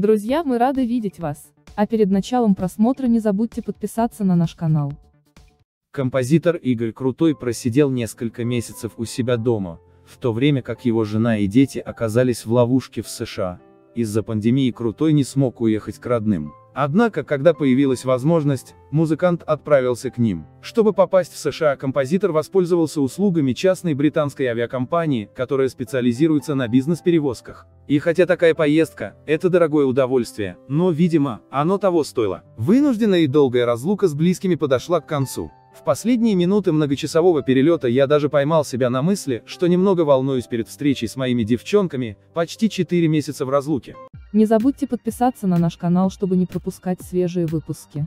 Друзья, мы рады видеть вас. А перед началом просмотра не забудьте подписаться на наш канал. Композитор Игорь Крутой просидел несколько месяцев у себя дома, в то время как его жена и дети оказались в ловушке в США. Из-за пандемии Крутой не смог уехать к родным. Однако, когда появилась возможность, музыкант отправился к ним. Чтобы попасть в США, композитор воспользовался услугами частной британской авиакомпании, которая специализируется на бизнес-перевозках. И хотя такая поездка – это дорогое удовольствие, но, видимо, оно того стоило. Вынужденная и долгая разлука с близкими подошла к концу. В последние минуты многочасового перелета я даже поймал себя на мысли, что немного волнуюсь перед встречей с моими девчонками, почти 4 месяца в разлуке. Не забудьте подписаться на наш канал, чтобы не пропускать свежие выпуски.